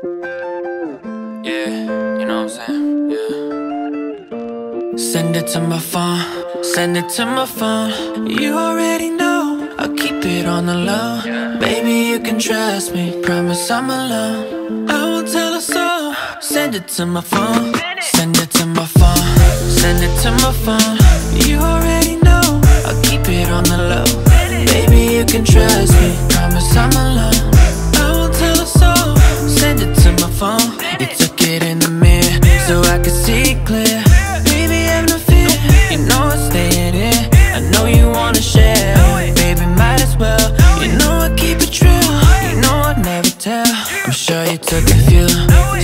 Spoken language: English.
Yeah, you know what I'm saying? Yeah. Send it to my phone, send it to my phone. You already know I'll keep it on the low. Yeah. Baby, you can trust me, promise I'm alone. I won't tell a soul. Send it to my phone, send it to my phone, send it to my phone. You already know I'll keep it on the low. Baby, you can trust me, promise I'm alone. so I can see clear. Baby, have no fear, you know I'm staying here I know you wanna share, baby, might as well. You know I keep it real, you know I never tell. I'm sure you took a few.